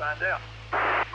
find out.